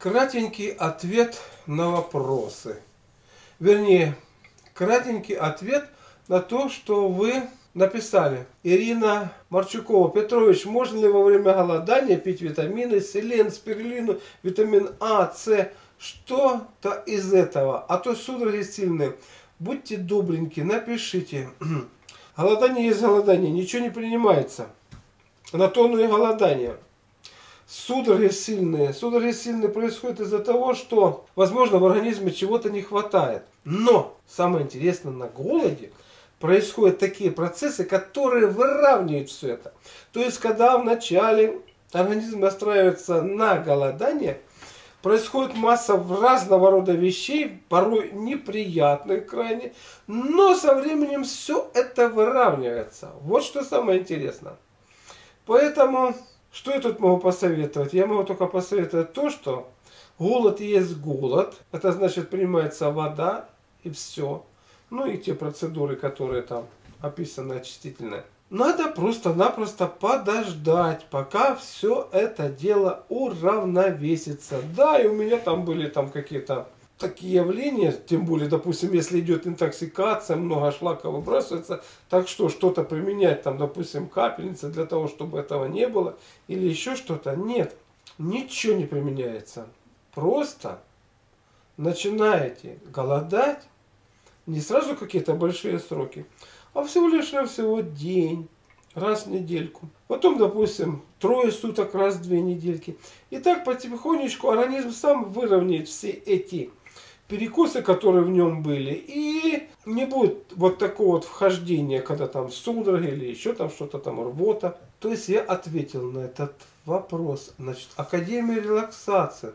Кратенький ответ на вопросы. Вернее, кратенький ответ на то, что вы написали. Ирина Марчукова. Петрович, можно ли во время голодания пить витамины, селен, спирулину, витамин А, С, что-то из этого, а то судороги сильные. Будьте добренькие, напишите. Голодание есть голодание, ничего не принимается. На то оно и голодание. Судороги сильные. Судороги сильные происходят из-за того, что, возможно, в организме чего-то не хватает. Но самое интересное, на голоде происходят такие процессы, которые выравнивают все это. То есть, когда вначале организм настраивается на голодание, происходит масса разного рода вещей, порой неприятных крайне, но со временем все это выравнивается. Вот что самое интересное. Поэтому что я тут могу посоветовать? Я могу только посоветовать то, что голод есть голод. Это значит принимается вода и все. Ну и те процедуры, которые там описаны очистительные. Надо просто-напросто подождать, пока все это дело уравновесится. Да, и у меня там были там какие-то такие явления, тем более, допустим, если идет интоксикация, много шлака выбрасывается, так что что-то применять, там, допустим, капельницы для того, чтобы этого не было, или еще что-то, нет, ничего не применяется. Просто начинаете голодать, не сразу какие-то большие сроки, а всего лишь всего день, раз в недельку. Потом, допустим, трое суток, раз в две недельки. И так потихонечку организм сам выровняет все эти перекусы, которые в нем были, и не будет вот такого вот вхождения, когда там судороги или еще там что-то там рвота. То есть я ответил на этот вопрос. Значит, Академия релаксации.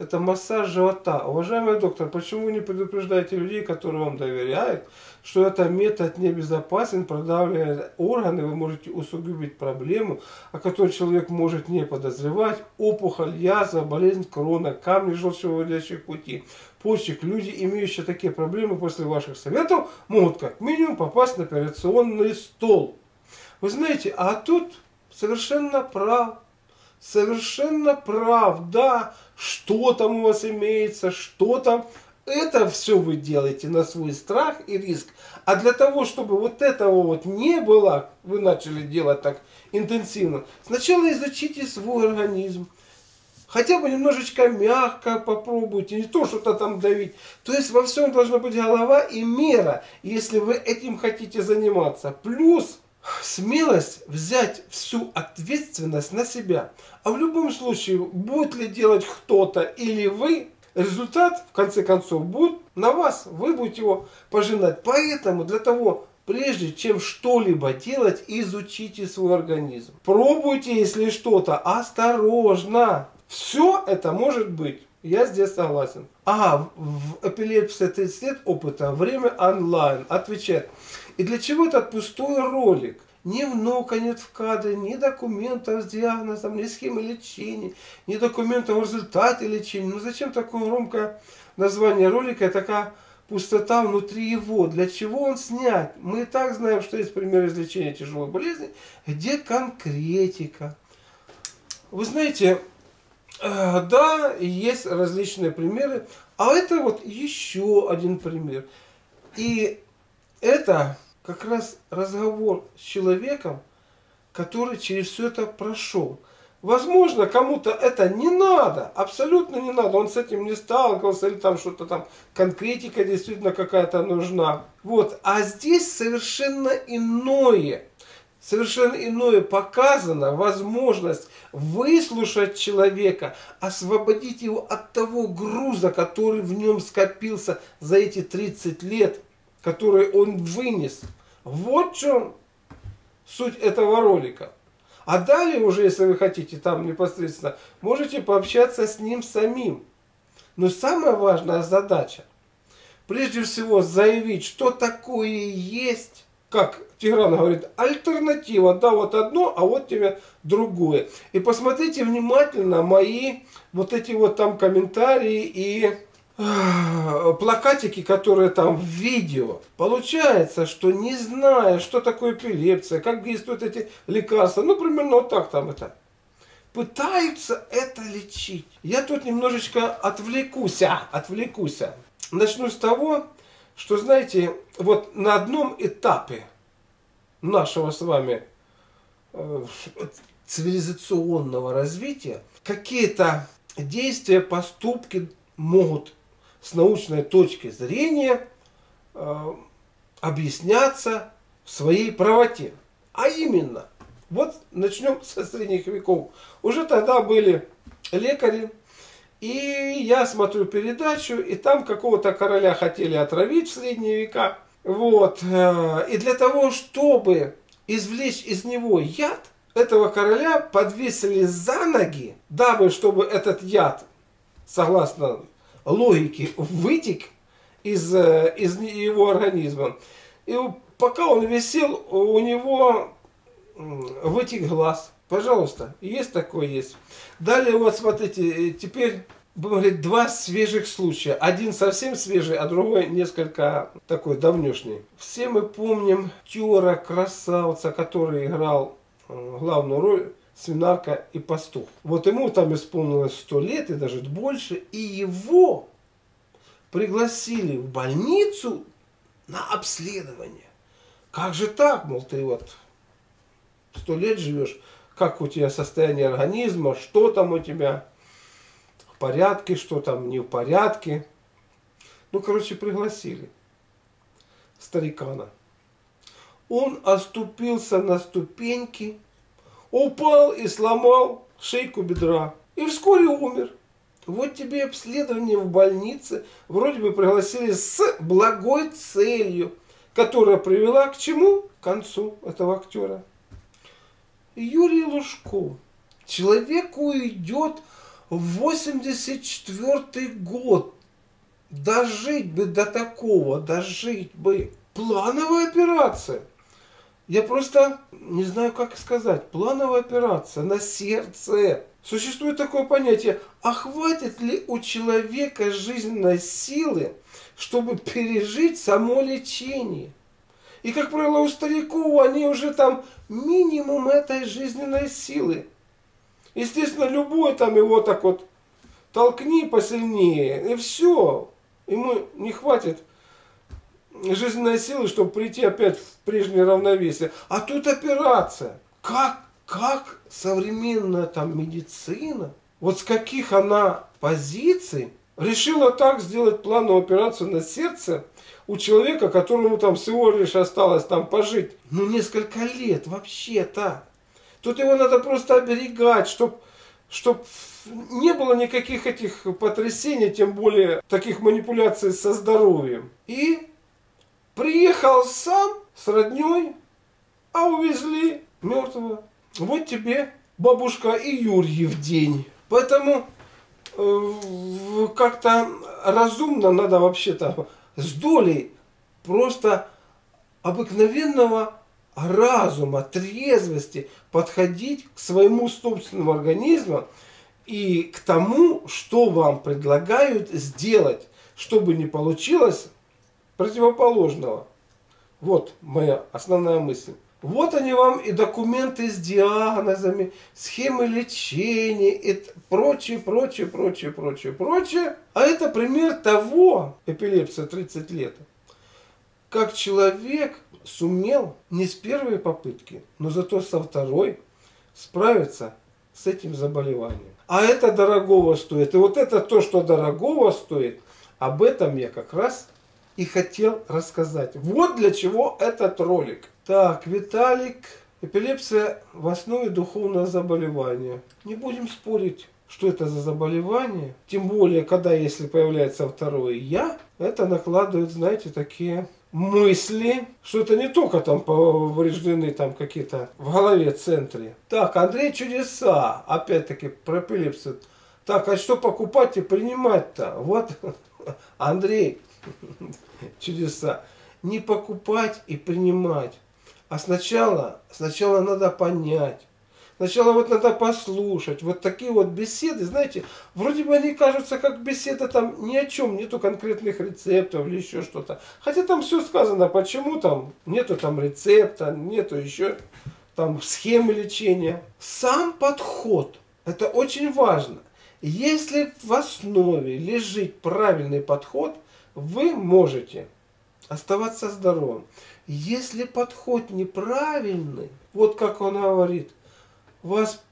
Это массаж живота. Уважаемый доктор, почему вы не предупреждаете людей, которые вам доверяют, что это метод небезопасен, продавливая органы, вы можете усугубить проблему, о которой человек может не подозревать, опухоль, язва, болезнь крона, камни желчевыводящих пути, почек. Люди, имеющие такие проблемы после ваших советов, могут как минимум попасть на операционный стол. Вы знаете, а тут совершенно прав. Совершенно прав, да, что там у вас имеется, что там. Это все вы делаете на свой страх и риск. А для того, чтобы вот этого вот не было, вы начали делать так интенсивно, сначала изучите свой организм. Хотя бы немножечко мягко попробуйте, не то что-то там давить. То есть во всем должна быть голова и мера, если вы этим хотите заниматься. Плюс смелость взять всю ответственность на себя. А в любом случае, будет ли делать кто-то или вы, результат, в конце концов, будет на вас. Вы будете его пожинать. Поэтому для того, прежде чем что-либо делать, изучите свой организм. Пробуйте, если что-то, осторожно. Все это может быть. Я здесь согласен. А, в эпилепсии 30 лет опыта, время онлайн. Отвечает. И для чего этот пустой ролик? Ни внука нет в кадре, ни документов с диагнозом, ни схемы лечения, ни документов о результате лечения. Ну зачем такое громкое название ролика и такая пустота внутри его? Для чего он снять? Мы и так знаем, что есть пример излечения тяжелой болезни. Где конкретика? Вы знаете, э, да, есть различные примеры, а это вот еще один пример. И это как раз разговор с человеком, который через все это прошел. Возможно, кому-то это не надо, абсолютно не надо, он с этим не сталкивался, или там что-то там, конкретика действительно какая-то нужна. Вот, а здесь совершенно иное, совершенно иное показано, возможность выслушать человека, освободить его от того груза, который в нем скопился за эти 30 лет, который он вынес. Вот в чем суть этого ролика. А далее уже, если вы хотите, там непосредственно, можете пообщаться с ним самим. Но самая важная задача, прежде всего заявить, что такое есть, как Тигран говорит, альтернатива, да, вот одно, а вот тебе другое. И посмотрите внимательно мои вот эти вот там комментарии и плакатики, которые там в видео. Получается, что не зная, что такое эпилепсия, как действуют эти лекарства, ну, примерно вот так там это. пытаются это лечить. Я тут немножечко отвлекуся, отвлекуся. Начну с того, что, знаете, вот на одном этапе нашего с вами э, цивилизационного развития какие-то действия, поступки могут с научной точки зрения э, объясняться в своей правоте. А именно, вот начнем со средних веков. Уже тогда были лекари, и я смотрю передачу, и там какого-то короля хотели отравить в средние века. Вот. Э, и для того, чтобы извлечь из него яд, этого короля подвесили за ноги, дабы чтобы этот яд, согласно логике, вытек из, э, из его организма. И пока он висел, у него вытек глаз. Пожалуйста, есть такое есть. Далее вот смотрите, теперь будем говорить, два свежих случая. Один совсем свежий, а другой несколько такой давнешний. Все мы помним Тюра, красавца, который играл э, главную роль свинарка и пастух. Вот ему там исполнилось сто лет и даже больше, и его пригласили в больницу на обследование. Как же так, мол, ты вот сто лет живешь, как у тебя состояние организма, что там у тебя, в порядке, что там не в порядке. Ну, короче, пригласили старикана. Он оступился на ступеньки, упал и сломал шейку бедра. И вскоре умер. Вот тебе обследование в больнице. Вроде бы пригласили с благой целью, которая привела к чему? К концу этого актера. Юрий Лужков. Человеку идет 84 год. Дожить бы до такого, дожить бы. Плановая операция. Я просто не знаю, как сказать. Плановая операция на сердце. Существует такое понятие, а хватит ли у человека жизненной силы, чтобы пережить само лечение? И, как правило, у стариков они уже там минимум этой жизненной силы. Естественно, любой там его так вот толкни посильнее, и все. Ему не хватит жизненной силы, чтобы прийти опять в прежнее равновесие. А тут операция. Как, как современная там медицина, вот с каких она позиций решила так сделать плановую операцию на сердце у человека, которому там всего лишь осталось там пожить, ну, несколько лет вообще-то. Тут его надо просто оберегать, чтобы чтоб не было никаких этих потрясений, тем более таких манипуляций со здоровьем. И приехал сам с родней, а увезли мертвого. Вот тебе бабушка и Юрьев день. Поэтому э, как-то разумно надо вообще-то с долей просто обыкновенного разума, трезвости подходить к своему собственному организму и к тому, что вам предлагают сделать, чтобы не получилось противоположного. Вот моя основная мысль. Вот они вам и документы с диагнозами, схемы лечения и прочее, прочее, прочее, прочее, прочее. А это пример того, эпилепсия 30 лет, как человек сумел не с первой попытки, но зато со второй справиться с этим заболеванием. А это дорогого стоит. И вот это то, что дорогого стоит, об этом я как раз и хотел рассказать. Вот для чего этот ролик. Так, Виталик, эпилепсия в основе духовного заболевания. Не будем спорить, что это за заболевание. Тем более, когда если появляется второе «я», это накладывает, знаете, такие мысли, что это не только там повреждены там какие-то в голове центре. Так, Андрей Чудеса, опять-таки про эпилепсию. Так, а что покупать и принимать-то? Вот, Андрей, чудеса. Не покупать и принимать. А сначала, сначала надо понять. Сначала вот надо послушать. Вот такие вот беседы, знаете, вроде бы они кажутся как беседа там ни о чем, нету конкретных рецептов или еще что-то. Хотя там все сказано, почему там нету там рецепта, нету еще там схемы лечения. Сам подход Это очень важно. Если в основе лежит правильный подход, вы можете оставаться здоровым. Если подход неправильный, вот как он говорит, вас,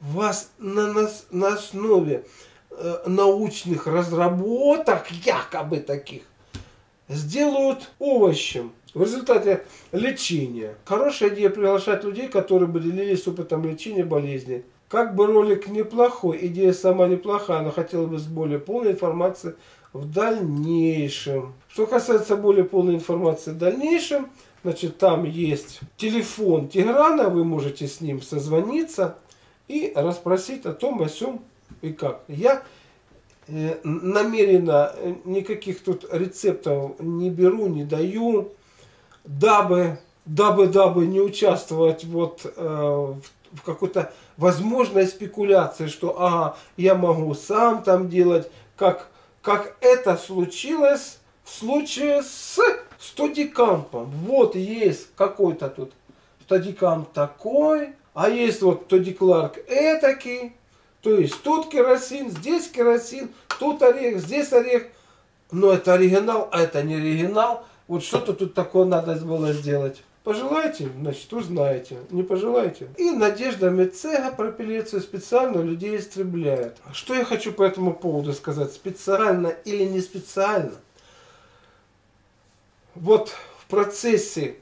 вас на, на, на основе э, научных разработок, якобы таких, сделают овощем в результате лечения. Хорошая идея приглашать людей, которые бы делились опытом лечения болезни. Как бы ролик неплохой, идея сама неплохая, но хотела бы с более полной информацией в дальнейшем. Что касается более полной информации в дальнейшем, значит там есть телефон Тиграна, вы можете с ним созвониться и расспросить о том, о сем и как. Я э, намеренно э, никаких тут рецептов не беру, не даю, дабы, дабы, дабы не участвовать вот э, в, в какой-то возможной спекуляции, что ага, я могу сам там делать, как как это случилось в случае с студикампом. Вот есть какой-то тут студикамп такой, а есть вот тодикларк этакий. То есть тут керосин, здесь керосин, тут орех, здесь орех. Но это оригинал, а это не оригинал. Вот что-то тут такое надо было сделать. Пожелайте, значит, узнаете. Не пожелаете. И Надежда Мецега пропилецию специально людей истребляет. Что я хочу по этому поводу сказать? Специально или не специально? Вот в процессе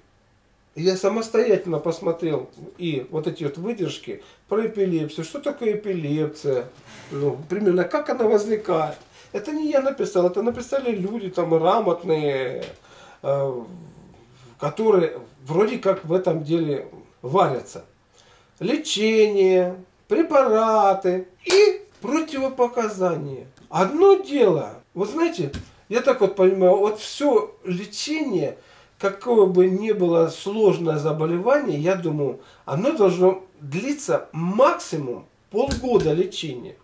я самостоятельно посмотрел и вот эти вот выдержки про эпилепсию. Что такое эпилепсия? Ну, примерно как она возникает. Это не я написал, это написали люди там грамотные, э, которые вроде как в этом деле варятся. Лечение, препараты и противопоказания. Одно дело, вот знаете, я так вот понимаю, вот все лечение, какое бы ни было сложное заболевание, я думаю, оно должно длиться максимум полгода лечения.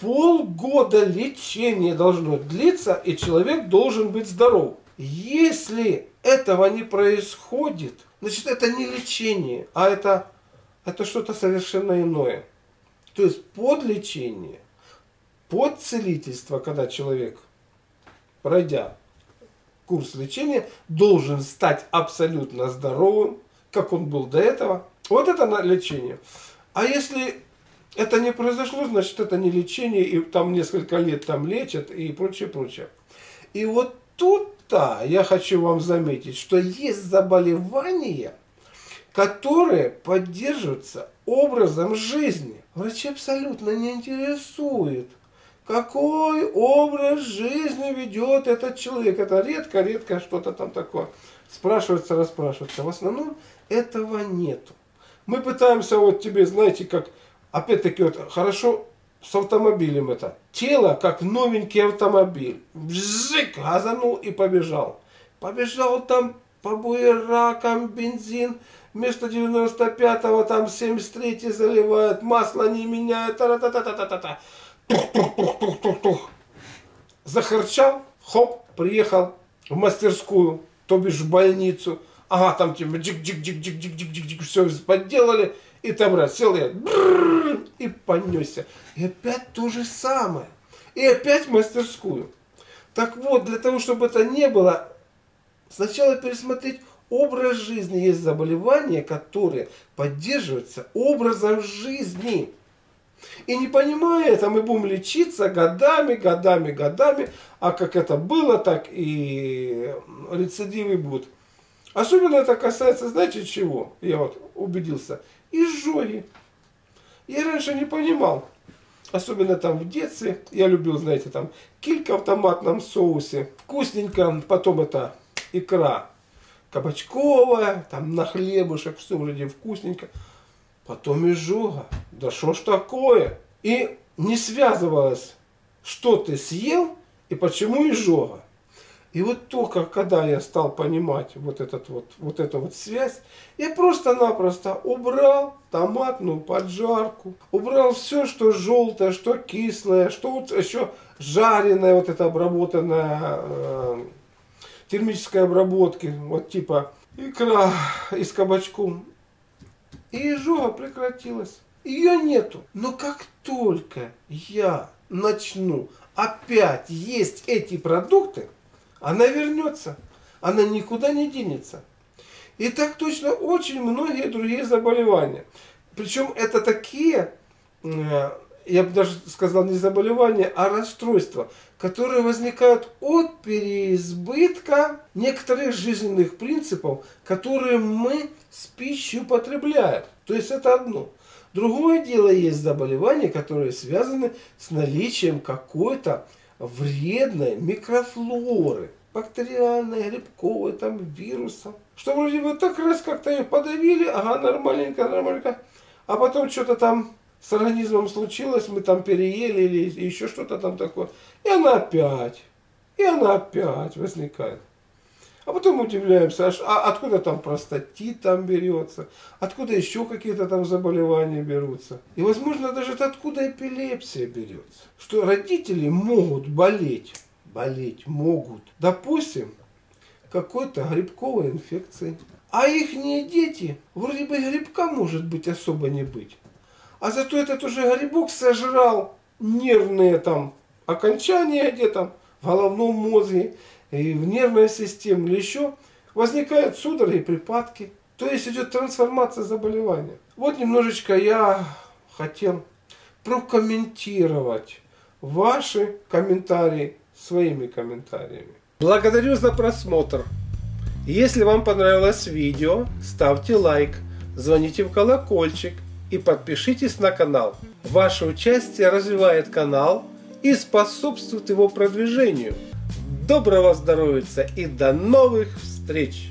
Полгода лечения должно длиться, и человек должен быть здоров. Если этого не происходит, значит это не лечение, а это, это что-то совершенно иное. То есть под лечение, под целительство, когда человек, пройдя курс лечения, должен стать абсолютно здоровым, как он был до этого. Вот это лечение. А если это не произошло, значит это не лечение, и там несколько лет там лечат и прочее, прочее. И вот тут да, я хочу вам заметить, что есть заболевания, которые поддерживаются образом жизни. Врачи абсолютно не интересует, какой образ жизни ведет этот человек. Это редко-редко что-то там такое. Спрашивается, расспрашивается. В основном этого нету. Мы пытаемся вот тебе, знаете, как, опять-таки, вот хорошо с автомобилем это. Тело, как новенький автомобиль. Бжик, газанул и побежал. Побежал там по буеракам, бензин. Вместо 95-го там 73 заливают, масло не меняют. Та -та -та -та -та -та -та. Тух, тух, тух, тух, тух, тух. Захарчал, хоп, приехал в мастерскую, то бишь в больницу. Ага, там типа джик-джик-джик-джик-джик-джик-джик, все подделали. И там раз сел я, и понесся. И опять то же самое. И опять мастерскую. Так вот, для того, чтобы это не было, сначала пересмотреть образ жизни. Есть заболевания, которые поддерживаются образом жизни. И не понимая это, мы будем лечиться годами, годами, годами. А как это было, так и рецидивы будут. Особенно это касается, знаете чего? Я вот убедился. Изжоги. Я раньше не понимал. Особенно там в детстве. Я любил, знаете, там килька в томатном соусе. Вкусненько. Потом это икра кабачковая. Там на хлебушек. Все вроде вкусненько. Потом изжога. Да что ж такое? И не связывалось, что ты съел и почему изжога. И вот только когда я стал понимать вот, этот вот, вот эту вот связь, я просто-напросто убрал томатную поджарку, убрал все, что желтое, что кислое, что вот еще жареное, вот это обработанное, э, термической обработки, вот типа икра из кабачку. И изжога прекратилась. Ее нету. Но как только я начну опять есть эти продукты, она вернется. Она никуда не денется. И так точно очень многие другие заболевания. Причем это такие, э, я бы даже сказал, не заболевания, а расстройства, которые возникают от переизбытка некоторых жизненных принципов, которые мы с пищей употребляем. То есть это одно. Другое дело есть заболевания, которые связаны с наличием какой-то вредной микрофлоры, бактериальной, грибковой, там, вируса. Что вроде бы так раз как-то ее подавили, ага, нормальненько, нормальненько. А потом что-то там с организмом случилось, мы там переели или еще что-то там такое. И она опять, и она опять возникает. А потом удивляемся, а откуда там простатит там берется, откуда еще какие-то там заболевания берутся. И, возможно, даже откуда эпилепсия берется. Что родители могут болеть, болеть могут, допустим, какой-то грибковой инфекцией. А их дети, вроде бы грибка может быть особо не быть. А зато этот уже грибок сожрал нервные там окончания где-то в головном мозге и в нервной системе или еще, возникают судороги, припадки. То есть идет трансформация заболевания. Вот немножечко я хотел прокомментировать ваши комментарии своими комментариями. Благодарю за просмотр. Если вам понравилось видео, ставьте лайк, звоните в колокольчик и подпишитесь на канал. Ваше участие развивает канал и способствует его продвижению. Доброго здоровья и до новых встреч!